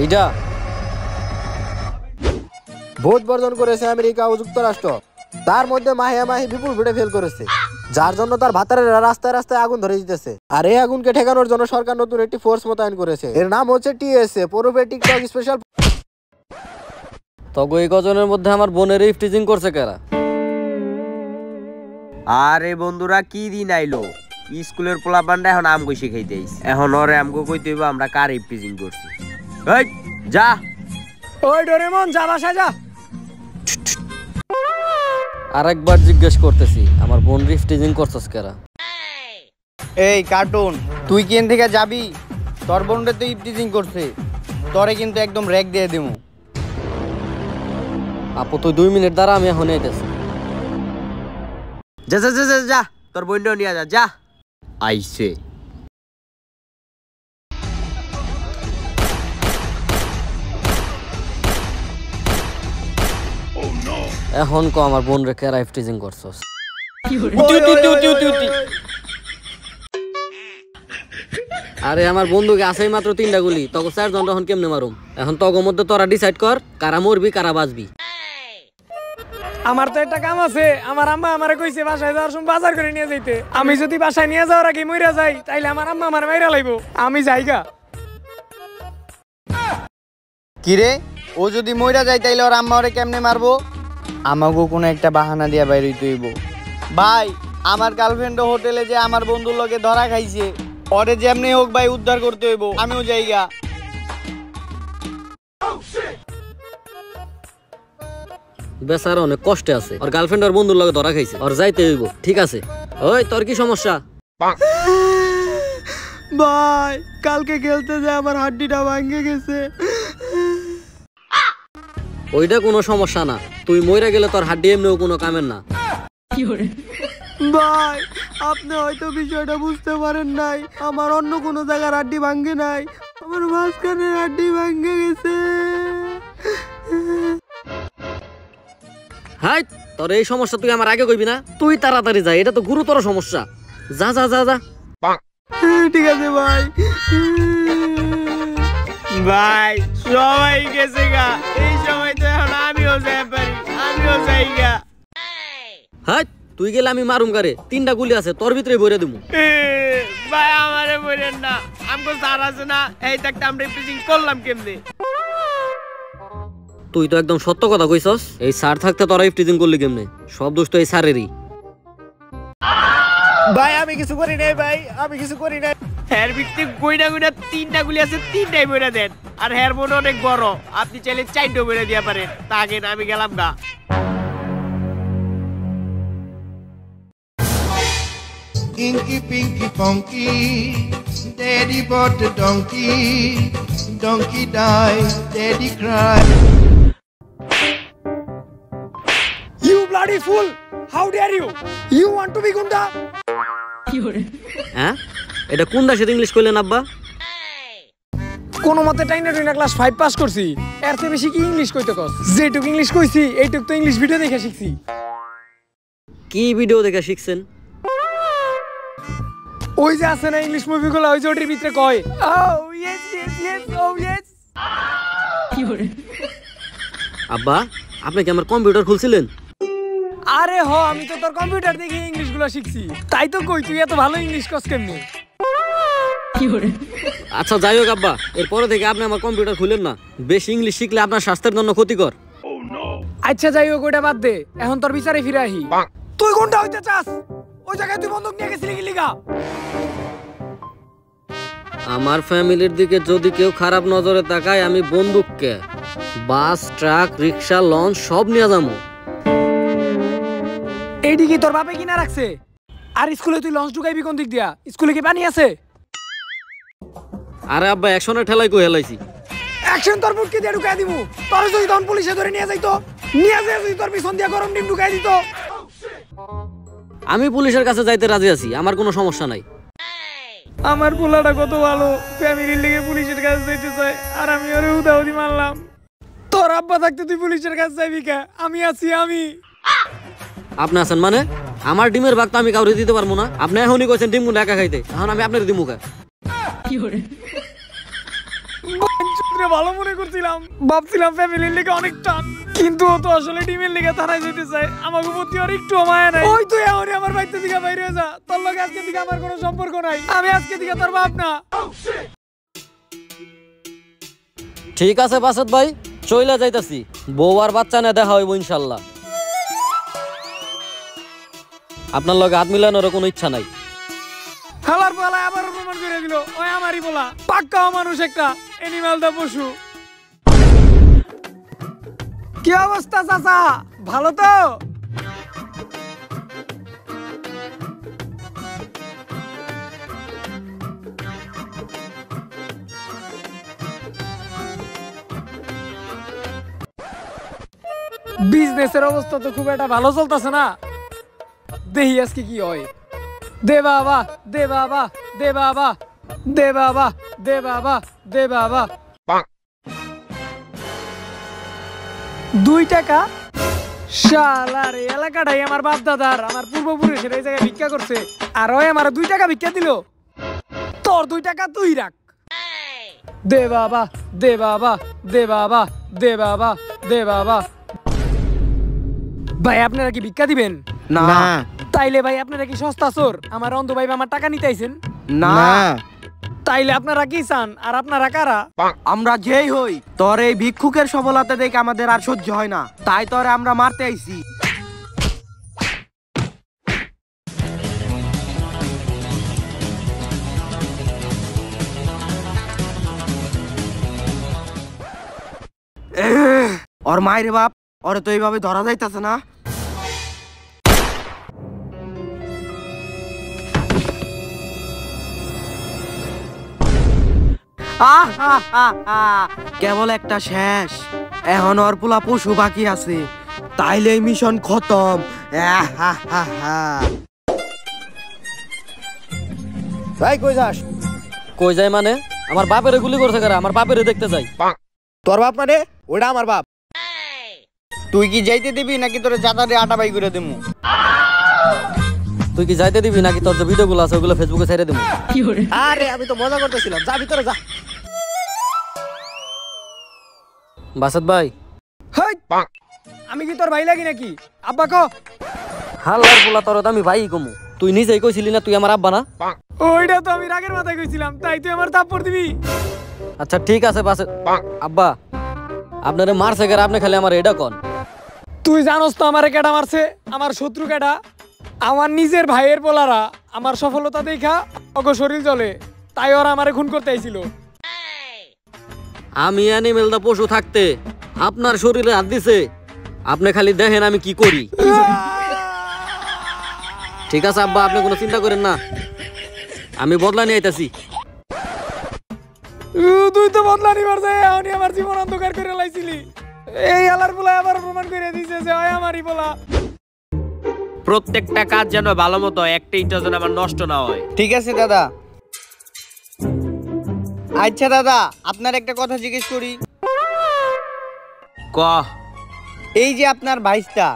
এইটা। ভোট বর্জন করেছে আমেরিকা ও যুক্তরাষ্ট্র। তার মধ্যে মাহিয়া মাহি বিপুল ভোটে ফেল করেছে যার জন্য তার ভাতারেরা রাস্তায় রাস্তায় আগুন ধরে দিতেছে। আর এই আগুনকে ঠেকানোর জন্য সরকার নতুন একটি ফোর্স মোতায়েন করেছে। এর নাম হচ্ছে টিএসএ পূর্বে টিকটক স্পেশাল তগো এই কজনের মধ্যে আমার বোনের ইফটিজিং করছে কারা? আরে বন্ধুরা কি দিন আইলো? স্কুলের পোলা পান্ডা এখন আমগো শিখাইতেইস এখন ওরে আমগো কইতে হইব আমরা কার ইপটিজিং করছি? এই যা। ওই ডোরেমন যা বাসায় যা। আর একবার জিজ্ঞেস করতেছি আমার বোন ইফটিজিং করছস কারা? এই কার্টুন তুই কেন থেকে যাবি? তোর বোনটা তো ইপটিজিং করছে। তোরে কিন্তু একদম র্যাক দিয়ে দেবো আপু তুই দুই মিনিট দ্বারা আমি এখন আইতেছি। যা যা যা যা তোর বইন্ডও নিয়ে যা যা। আইছে। এখন কো আমার বোন রে কেরা ইফটিজিং করছস? আরে আমার বন্ধুকে আছেই মাত্র তিনটা গুলি। তখন চারজন তখন কেমনে মারুম? এখন তগর মধ্যে তোরা ডিসাইড কর কারা মরবি কারা বাঁচবি। আমার তো একটা কাম আছে। আমার আম্মা আমারে কইছে বাসায় যাওয়ার সময় বাজার করে নিয়ে যাইতে। আমি যদি বাসায় নিয়ে যাওয়ার আগে মইরা যাই তাইলে আমার আম্মা আমার মাইরা লাইবো। আমি যাইগা। কিরে? ও যদি মইরা যায় তাইলে ওর আম্মা ওরে কেমনে মারবো? আমাকেও কোনো একটা বাহানা দিয়া বাইরে হইব ভাই আমার গার্লফ্রেন্ড হোটেলে যে আমার বন্ধুর লগে ধরা খাইছে পরে যেমনি হোক ভাই উদ্ধার করতে হইব আমিও যাইগা বেচারা অনেক কষ্টে আছে। ওর গার্লফ্রেন্ড ওর বন্ধুর লগে ধরা খাইছে ওর যাইতে হইব ঠিক আছে? ওই তোর কি সমস্যা? ভাই কালকে খেলতে যে আমার হাড্ডিটা ভাঙে গেছে। ওইটা কোনো সমস্যা না। তুই মইরা গেলে তোর হাড্ডি এমনিও কোনো কামের না। ভাই আপনি হয়তো বিষয়টা বুঝতে পারেন নাই। আমার অন্য কোনো জায়গার হাড্ডি ভাঙ্গে নাই। আমার মাঝখানের হাড্ডি ভাঙ্গে গেছে। হাই তোর এই সমস্যা তুই আমার আগে কইবি না? তুই তাড়াতাড়ি যা এটা তো গুরুতর সমস্যা। যা যা যা যা। ঠিক আছে ভাই। ভাই সবাই গেছে গা। আমিও যাই পারি আমিও যাই গা হাই তুই গেলে আমি মারুম কারে তিনটা গুলি আছে তোর ভিতরে ভরে দিমু। ভাই আমারে বলেন না। আমগো স্যার আছে না এই থাকতে আমরা প্রিজিং করলাম কেমনে? তুই তো একদম সত্য কথা কইছস। এই স্যার থাকতে তোরা ইফটিজিং করলি কেমনে? সব দোষ তো এই স্যারেরই। ভাই আমি কিছু করি নাই ভাই। আমি কিছু করি নাই। হের ভিত্তি গইনা গইনা তিনটা গুলি আছে তিনটাই বইরা দেন। আর হের মন অনেক বড় আপনি চাইলে চারটা বইরা দিয়া পারেন। তা আগে না আমি গেলাম গা। Inky Pinky Funky, Daddy bought a donkey, donkey died, Daddy cried. You bloody fool how dare you you want to be goonda হ্যাঁ? এটা কোন দেশের ইংলিশ কইলেন আব্বা? কোন মতে টাইনা টাইনা ক্লাস ফাইভ পাস করছি। এর চেয়ে বেশি কি ইংলিশ কইতে কস? যেটুক ইংলিশ কইছি এইটুক তো ইংলিশ ভিডিও দেখে শিখছি। কি ভিডিও দেখে শিখছেন? ওই যে আছে না ইংলিশ মুভিগুলো ওই যে ওটির ভিতরে কয় ও ইয়েস ইয়েস ইয়েস ও ইয়েস আব্বা আপনি কি আমার কম্পিউটার খুলছিলেন? আরে হ আমি তো তোর কম্পিউটার দেখে ইংলিশগুলো শিখছি। তাই তো কই তুই এত ভালো ইংলিশ কস কেমনি? আচ্ছা যাই হোক আব্বা এরপরে থেকে আপনি আমার কম্পিউটার খুলেন না। বেশি ইংলিশ শিখলে আপনার স্বাস্থ্যের জন্য ক্ষতিকর। আচ্ছা যাই হোক ওটা বাদ দে। এখন তোর বিচারে ফিরে আহি। তুই কোনটা হইতে চাস? ওই জায়গায় তুই বন্দুক নিয়ে গেছিলি কি লিগা? আমার ফ্যামিলির দিকে যদি কেউ খারাপ নজরে তাকায় আমি বন্দুককে বাস ট্রাক রিক্সা লঞ্চ সব নিয়ে যাব। এইটি কি তোর বাপে কিনা রাখছে? আর স্কুলে তুই লঞ্চ ঢুকাইবি কোন দিক দিয়া? স্কুলে কি পানি আছে? আরে আব্বা একশনের ঠেলাই কই হেলাইছি? অ্যাকশন তোর বুটকে দিয়ে ঢুকাই দিমু। তোর যদি তখন পুলিশে ধরে নিয়ে যাইতো নিয়ে যায় যদি তোর পিছন দিয়া গরম ডিম ঢুকাই দিত। আমি পুলিশের কাছে যাইতে রাজি আছি আমার কোনো সমস্যা নাই। আমার পোলাটা কত ভালো ফ্যামিলির লেগে পুলিশের কাছে যাইতে চায় আর আমি ওরে উদাউদি মারলাম। তোর আব্বা থাকতে তুই পুলিশের কাছে যাইবি কে? আমি আছি আমি। আপনি আছেন মানে? আমার ডিমের ভাগ তো আমি কাউরে দিতে পারব না। আপনি এখনই কইছেন ডিমগুলো একা খাইতে এখন আমি আপনার দিমু কা? বাঞ্চুত ওরে ভালো মনে করছিলাম। ভাবছিলাম ফ্যামিলির লেগে অনেক টান কিন্তু ও তো আসলে টিমের লেগে থানায় যেতে চায়। আমাকে প্রতি আর একটু মায়া নাই ওই তুই আমার বাড়িতে দিকে বাইরে যা। তোর লগে আজকে দিকে আমার কোনো সম্পর্ক নাই। আমি আজকে দিকে তোর বাপ না। ঠিক আছে বাসত ভাই চইলা যাইতাছি। বউ আর বাচ্চা না দেখা হইব ইনশাল্লাহ। আপনার লগে হাত মিলানোর কোনো ইচ্ছা নাই। খালার বলা আবার প্রমাণ করে দিল। ওই আমারই বলা। পাক্কা মানুষ একটা এনিম্যাল দা পশু। কি অবস্থা, চাচা? ভালো তো? বিজনেসের অবস্থা তো খুব একটা ভালো চলতেছে না। দেখি আজকে কি হয়। দে বাবা দে বাবা দে বাবা দে বাবা দে বাবা দে বাবা। দুই টাকা? শালার এলাকাটাই আমার বাপ দাদার আমার পূর্বপুরুষের এই জায়গায় ভিক্ষা করছে। আর ওই আমার দুই টাকা ভিক্ষা দিল। তোর দুই টাকা তুই রাখ। দে বাবা দে বাবা দে বাবা দে বাবা দে বাবা। ভাই আপনারা কি ভিক্ষা দিবেন? না। তাইলে ভাই আপনারা কি সস্তা চোর? আমার অন্ধ ভাই আমার টাকা নিতে আইছেন না। তাইলে আপনারা কি চান? আর আপনারা কারা? আমরা যেই হই তোর এই ভিক্ষুকের সফলতা দেখে আমাদের আর সহ্য হয় না। তাই তোরে আমরা মারতে আইছি। ওর মায়ের বাপ ওরে তো এইভাবে ধরা যাইতাছে না। কেবল একটা শেষ। এখন ওর পোলা পশু বাকি আছে। তাইলে মিশন খতম। ভাই কই যাস? কই যায় মানে? আমার বাপেরে গুলি করছে কারা? আমার বাপেরে দেখতে যাই। তোর বাপ মানে? ওটা আমার বাপ। তুই কি যাইতে দিবি নাকি তোর জাতারে আটা বাই করে দেবো তুই কি যাইতে দিবি নাকি তোর যে ভিডিওগুলো আছে ওগুলো ফেসবুকে ছেড়ে দেবো আরে আমি তো মজা করতেছিলাম। যা ভিতরে যা। বাসত ভাই। হেই! আমি কি তোর ভাই লাগি নাকি? আব্বা কো। হাল্লার পোলা তোর আমি ভাই কমু। তুই নিজেই কইছিলি না তুই আমার আব্বা না? ওইটা তো আমি রাগের মাথায় কইছিলাম তাই তুই আমার থাপ্পড় দিবি। আচ্ছা ঠিক আছে বাসে আব্বা আপনারে মারছে কারা আপনি খালি আমার এটা কন। তুই জানোস তো আমারে কেডা মারছে? আমার শত্রু কেডা? আমার নিজের ভাইয়ের পোলারা আমার সফলতা দেখা অগ শরীর জ্বলে তাই ওরা আমারে খুন করতে আইছিল। আমি অ্যানিমেলদা পশু থাকতে আপনার শরীরে হাত দিছে। আপনি খালি দেখেন আমি কি করি। ঠিক আছে আব্বা আপনি কোনো চিন্তা করেন না। আমি বদলা নিয়ে আইতাছি। তুই তো বদলা নিবার যায় এখনই আমার জীবন অন্ধকার করে লাইছিলি। এই আলার পোলা আবার প্রমাণ করে দিছে যে ওই আমারই পোলা। প্রত্যেকটা কাজ যেন ভালো মতো একটা ইটা যেন আমার নষ্ট না হয়। ঠিক আছে দাদা। আচ্ছা দাদা আপনার একটা কথা জিজ্ঞেস করি। ক? এই যে আপনার ভাইসটা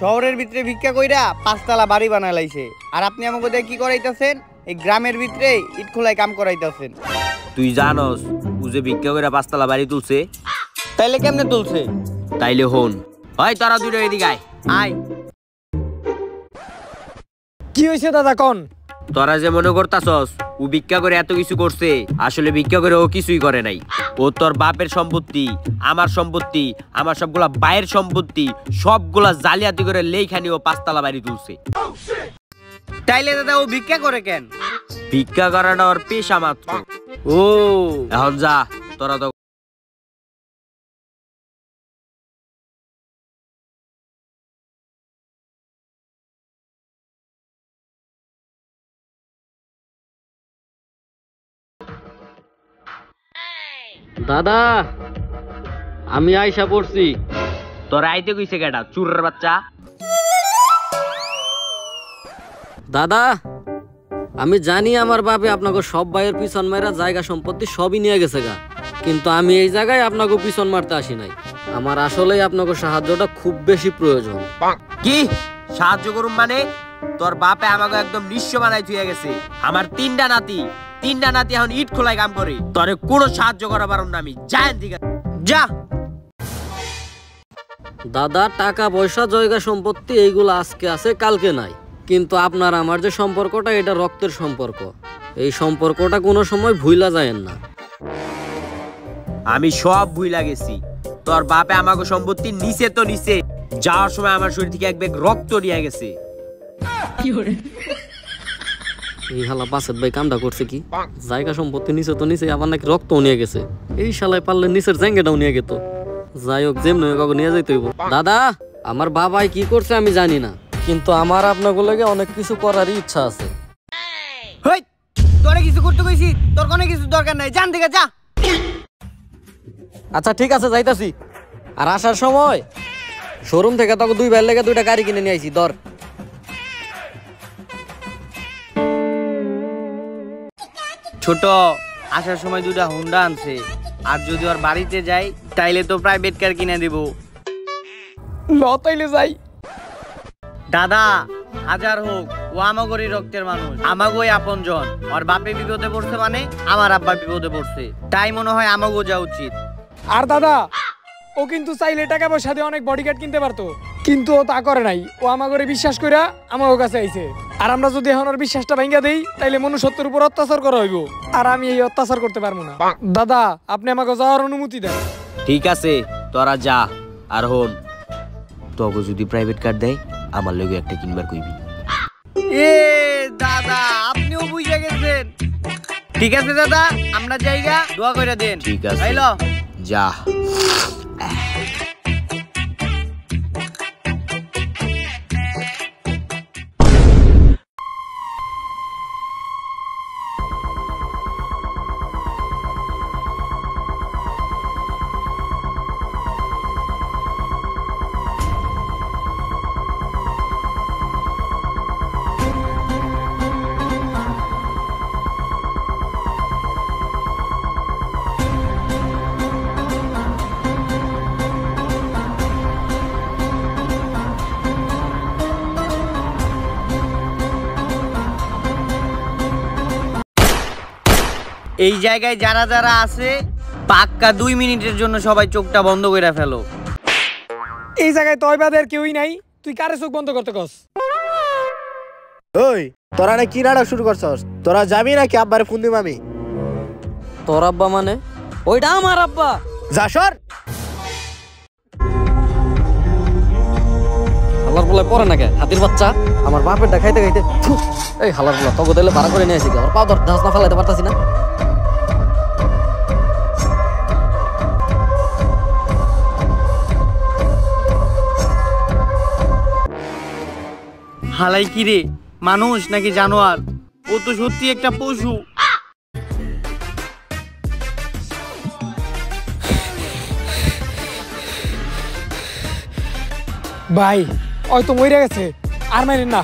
শহরের ভিতরে ভিক্ষা কইরা পাঁচতলা বাড়ি বানালাইছে আর আপনি আমাকে দিয়ে কি করাইতেছেন? এই গ্রামের ভিতরে ইট খোলায় কাম করাইতেছেন। তুই জানস ও যে ভিক্ষা কইরা পাঁচতলা বাড়ি তুলছে? তাইলে কেমনে তুলছে? তাইলে হন। হয় তোরা দুটো এদিকে আয়। আয়। কি হয়েছে দাদা কন? তোরা যে মনে করতাছস ও ভিক্ষা করে এত কিছু করছে আসলে ভিক্ষা করে ও কিছুই করে নাই। ও তোর বাপের সম্পত্তি আমার সম্পত্তি আমার সবগুলা বাইরের সম্পত্তি সবগুলা জালিয়াতি করে লেইখানি ও পাঁচতলা বাড়ি তুলছে। তাইলে দাদা ও ভিক্ষা করে কেন? ভিক্ষা করাটা ওর পেশা মাত্র। ও। এখন যা তোরা তো দাদা আমি আইসা পড়ছি। তোর আইতে কইছে কেটা চুরের বাচ্চা? দাদা আমি জানি আমার বাপে আপনাকে সব ভাইয়ের পিছন মারা জায়গা সম্পত্তি সবই নিয়ে গেছে গা। কিন্তু আমি এই জায়গায় আপনাকে পিছন মারতে আসি নাই। আমার আসলেই আপনাকে সাহায্যটা খুব বেশি প্রয়োজন। কি? সাহায্য করুন মানে? তোর বাপে আমাকে একদম নিঃস্ব বানাই থুয়ে গেছে। আমার তিনটা নাতি। তিনটা নাতি এখন ইট খোলায় কাম করে। তোরে কোনো সাহায্য করা পারুম না আমি। যাই দিকে। যা। দাদা টাকা পয়সা জায়গা সম্পত্তি এইগুলো আজকে আছে কালকে নাই। কিন্তু আপনার আমার যে সম্পর্কটা এটা রক্তের সম্পর্ক। এই সম্পর্কটা কোনো সময় ভুইলা যায়েন না। আমি সব ভুইলা গেছি। তোর বাপে আমাকে সম্পত্তি নিচে তো নিচে যাওয়ার সময় আমার শরীর থেকে এক ব্যাগ রক্ত নিয়ে গেছে। এই হালা বাসের ভাই কামটা করছে কি? জায়গা সম্পত্তি নিচে তো নিচে আবার নাকি রক্তও নিয়ে গেছে। এই শালায় পারলে নিচের জ্যাঙ্গেটাও নিয়ে গেত। যাই হোক যেমন নিয়ে যাইতে হইব। দাদা আমার বাবাই কি করছে আমি জানি না। কিন্তু আমার আপনাগুলোকে অনেক কিছু করারই ইচ্ছা আছে। তোরে কিছু করতে কইছি তোর কোনো কিছু দরকার নাই। জান দিকে যা। আচ্ছা ঠিক আছে যাইতাছি। আর আসার সময় শোরুম থেকে তোকে দুই ভাইয়ের লেগে দুইটা গাড়ি কিনে নিয়ে আইছি ধর। ছোট আসার সময় দুটা হুন্ডা আনছে। আর যদি ওর বাড়িতে যাই তাইলে তো প্রাইভেট কার কিনে দিব। ল তাইলে যাই। দাদা হাজার হোক ও আমাগরি রক্তের মানুষ। আমাগোই আপন জন ওর বাপে বিপদে পড়ছে মানে আমার আব্বা বিপদে পড়ছে। তাই মনে হয় আমাগো যাওয়া উচিত। আর দাদা ও কিন্তু চাইলে টাকা পয়সা দিয়ে অনেক বডিগার্ড কিনতে পারতো। কিন্তু ও তা করে নাই। ও আমাকে বিশ্বাস কইরা আমার কাছে আইছে। আর আমরা যদি এখন ওর বিশ্বাসটা ভাঙ্গা দেই তাইলে মনুষ্যত্বের উপর অত্যাচার করা হইব। আর আমি এই অত্যাচার করতে পারব না। দাদা আপনি আমাকে যাওয়ার অনুমতি দেন। ঠিক আছে তোরা যা আর হন। তোকে যদি প্রাইভেট কার দেয় আমার লগে একটা কিনবার কইবি। এ দাদা আপনিও বুঝে গেছেন। ঠিক আছে দাদা আমরা জায়গা দোয়া করে দেন। ঠিক আছে। আইলো। যা। এই জায়গায় যারা যারা আছে পাক্কা দুই মিনিটের জন্য সবাই চোখটা বন্ধ করে ফেলো। এই জায়গায় তয় বাদের কেউই নাই তুই কারে চোখ বন্ধ করতে কস? ওই তোরা না কি নাটক শুরু করছস? তোরা যাবি নাকি আব্বারে ফোন দিম আমি? তোর আব্বা মানে? ওইটা আমার আব্বা। যা সর! হালার বলে পরে নাকি? হাতির বাচ্চা? আমার বাপের খাইতে খাইতে এই হালার বলা তগো দিলে ভাড়া করে নিয়ে আসি গে। ওর পাও ধর ধাস না ফেলাইতে পারতাছি না। হালাই কি রে? মানুষ নাকি জানোয়ার? ও তো সত্যি একটা পশু। ভাই ওই তো মরে গেছে। আর মাইরেন না।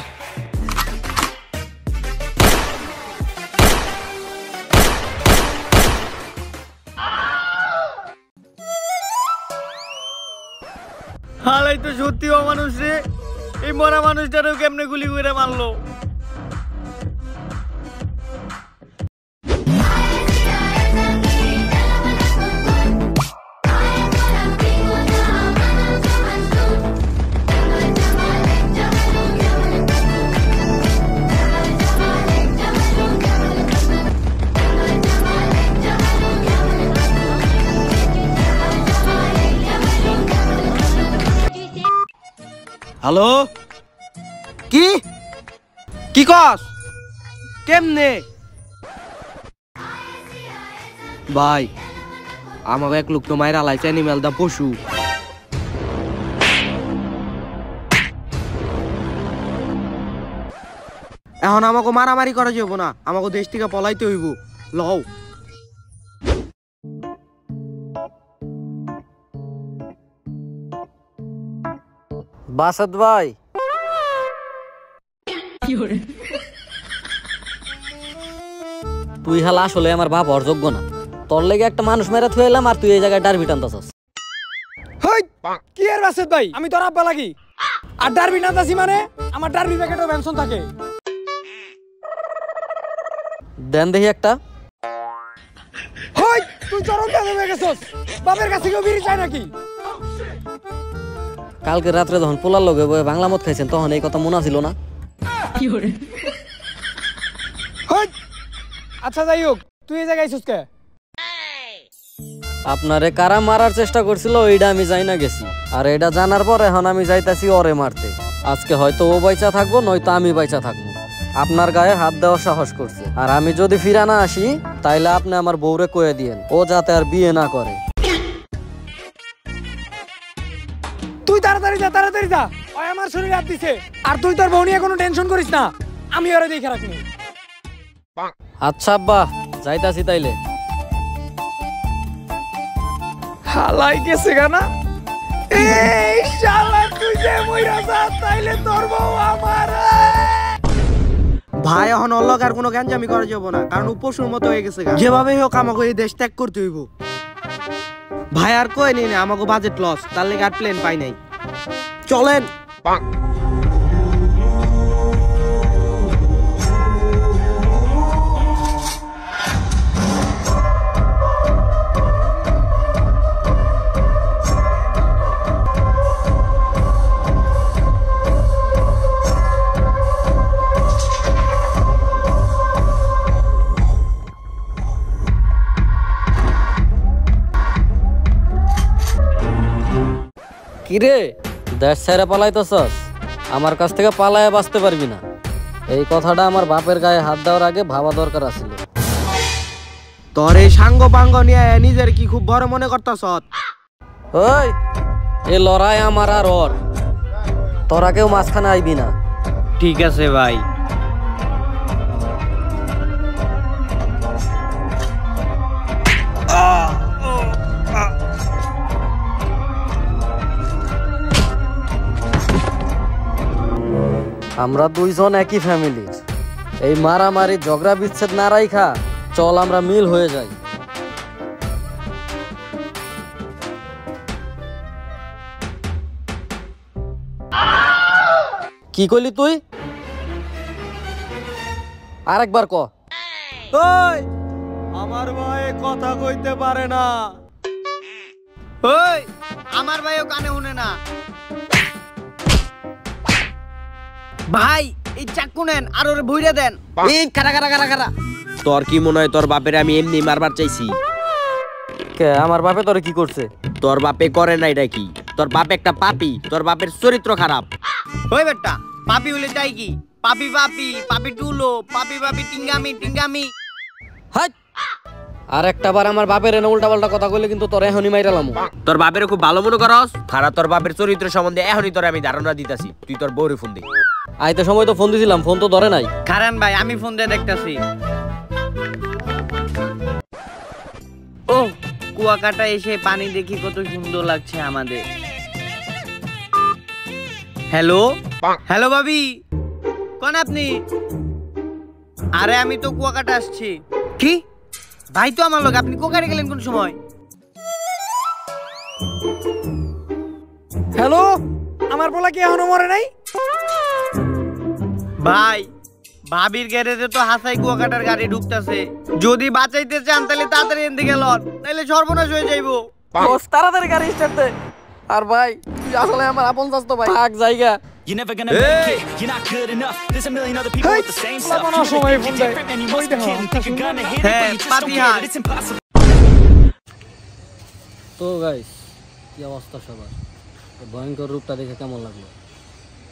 হালাই তো সত্যি অমানুষ রে। এই মরা মানুষটারও কেমনে গুলি করে মারলো? হ্যালো? কি? কি কস? কেমনে? ভাই, আমাকে এক লোক তো মায়ের আলাইছে অ্যানিমেল দা পশু। এখন আমাকে মারামারি করা যাব না, আমাকে দেশ থেকে পলাইতে হইব। লও। বাসাদ ভাই। তুই হালা আসলে আমার বাপ অযোগ্য না। তোর লেগে একটা মানুষ মেরা থুয়ে এলাম আর তুই এই জায়গায় ডারবি টানতাছস। হই কি আর বাসেত ভাই? আমি তোর আব্বা লাগি। আর ডারবি না দাসি মানে? আমার ডারবি প্যাকেটও পেনশন থাকে। দেন দেখি একটা। হই তুই চরম হয়ে গেছস। বাপের কাছে কেউ বিড়ি চায় নাকি? কালকে রাত্রে যখন পোলার লগে বয়ে বাংলা মদ খাইছেন তখন এই কথা মনে ছিল না? আচ্ছা যাই হোক তুই এই জায়গায় কে? আপনারে কারা মারার চেষ্টা করছিল এইটা আমি যাই না গেছি। আর এটা জানার পর এখন আমি যাইতাছি ওরে মারতে। আজকে হয়তো ও বাইচা থাকব নয়তো আমি বাইচা থাকব। আপনার গায়ে হাত দেওয়ার সাহস করছে। আর আমি যদি ফিরা না আসি তাইলে আপনি আমার বউরে কয়ে দিয়েন ও যাতে আর বিয়ে না করে। যা তাড়াতাড়ি ওই আমার শরীরে হাত দিছে। আর তুই তোর বউ নিয়ে কোনো টেনশন করিস না। আমি ওরে দেখে রাখনি আচ্ছা আব্বা যাইতাছি তাইলে। হালাই গেছে গানা এই শালা তুই যে মইরা যা তাইলে তোর বউ আমার। ভাই এখন অল্লক আর কোনো গ্যাঞ্জামি করা যাব না কারণ ও পশুর মতো হয়ে গেছে যেভাবে হোক আমাকে এই দেশ ত্যাগ করতে হইব। ভাই আর কই নেই না আমাকে বাজেট লস তার লেগে আর প্লেন পাই নাই। চলেন কিরে? দেশ ছেড়ে পালাইতেছস আমার কাছ থেকে পালায় বাঁচতে পারবি না। এই কথাটা আমার বাপের গায়ে হাত দেওয়ার আগে ভাবা দরকার আছিল। তোর এই সাঙ্গ পাঙ্গ নিয়ে নিজের কি খুব বড় মনে করতাস ওই এ লড়াই আমার আর ওর। তোরা কেউ মাঝখানে আইবি না। ঠিক আছে ভাই। আমরা দুইজন একই ফ্যামিলির এই মারামারি ঝগড়া বিচ্ছেদ না রাইখা চল আমরা মিল হয়ে যাই। কি কইলি তুই? আরেকবার ক। ওই আমার ভাই কথা কইতে পারে না। ওই আমার ভাইও কানে শুনে না। ভাই এই চাকু নেন আর ওরে ভুইরে দেন। এই খারা খারা খারা খারা তোর কি মনে হয় তোর বাপের আমি এমনি মারবার চাইছি? কে আমার বাপে তোরে কি করছে? তোর বাপে করে না এটা কি তোর বাপ একটা পাপি তোর বাপের চরিত্র খারাপ। ওই বেটা পাপি হলে তাই কি? পাপি পাপি পাপি টুলো পাপি পাপি টিঙ্গামি টিঙ্গামি। হাট আর একটা বার আমার বাপের এনে উল্টা পাল্টা কথা কইলে কিন্তু তোর এখনই মাইরালাম তোর বাপের খুব ভালো মনে করস? খারাপ তোর বাপের চরিত্র সম্বন্ধে এখনই তোর আমি ধারণা দিতাছি। তুই তোর বউরে ফোন দে। আইতে সময় তো ফোন দিছিলাম ফোন তো ধরে নাই। খারান ভাই আমি ফোন দিয়ে দেখতাছি। ও কুয়াকাটা এসে পানি দেখি কত সুন্দর লাগছে আমাদের। হ্যালো? হ্যালো ভাবি? কোন আপনি? আরে আমি তো কুয়াকাটা আসছি। কি? ভাই তো আমার লোক আপনি কুয়াকাটা গেলেন কোন সময়? হ্যালো? আমার বলা কি এখনও মরে নাই? ভাই ভাবির গ্যারেজে তো হাসাই কুয়াকাটার গাড়ি ঢুকতেছে যদি বাঁচাইতে চান তাহলে তাড়াতাড়ি এনতে গেল তাহলে সর্বনাশ হয়ে যাইবো বস তাড়াতাড়ি গাড়ি স্টার্ট দে আর ভাই তুই আসলে আমার আপন চাস তো ভাই থাক জায়গা You're never gonna make it, you're not good enough. There's a million other people Hey, with the same stuff. You think you're different and you must be kidding. Think you're gonna hit it, হ্যাঁ, but you just don't get it. It's impossible. তো guys কি অবস্থা সবার ভয়ঙ্কর রূপটা দেখে কেমন লাগল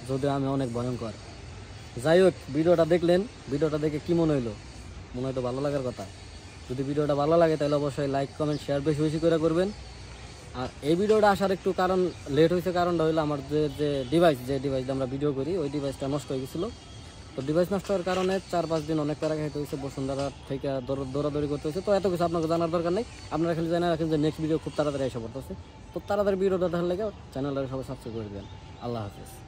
যদি আমি অনেক ভয়ঙ্কর যাই হোক, ভিডিওটা দেখলেন, ভিডিওটা দেখে কি মনে হইল? মনে হয় তো ভালো লাগার কথা। যদি ভিডিওটা ভালো লাগে, তাহলে অবশ্যই লাইক কমেন্ট শেয়ার বেশি বেশি করে করবেন। আর এই ভিডিওটা আসার একটু কারণ লেট হয়েছে কারণটা হলো আমার যে যে ডিভাইস যে ডিভাইসটা আমরা ভিডিও করি, ওই ডিভাইসটা নষ্ট হয়ে গেছিল। তো ডিভাইস নষ্ট হওয়ার কারণে চার পাঁচ দিন অনেক প্যারা খাইতে হয়েছে, বসুন্ধরা থেকে দৌড়াদৌড়ি করতে হয়েছে। তো এত কিছু আপনাকে জানার দরকার নেই। আপনারা খালি জানা রাখেন যে নেক্সট ভিডিও খুব তাড়াতাড়ি এসে পড়তেছে। তো তাড়াতাড়ি ভিডিওটা দেখার লেগে চ্যানেলটা সবাই সাবস্ক্রাইব করে দেবেন। আল্লাহ হাফিজ।